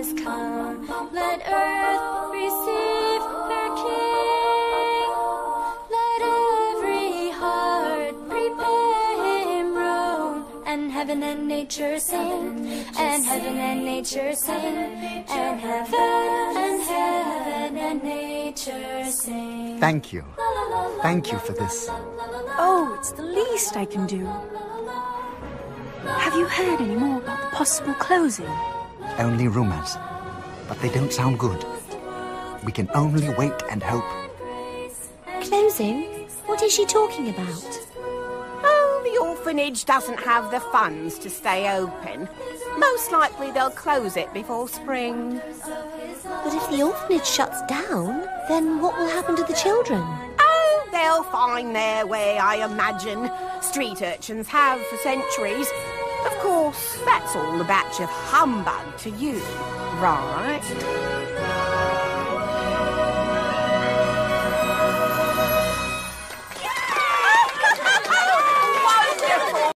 is come. Let earth receive her King. Let every heart prepare him room. And heaven and nature sing. And heaven and nature sing. And heaven and heaven and nature sing. Thank you. Thank you for this. Oh, it's the least I can do. Have you heard any more about the possible closing? Only rumors. But they don't sound good. We can only wait and hope. Closing? What is she talking about? Oh, the orphanage doesn't have the funds to stay open. Most likely they'll close it before spring. But if the orphanage shuts down, then what will happen to the children? They'll find their way, I imagine. Street urchins have for centuries. Of course, that's all a batch of humbug to you, right?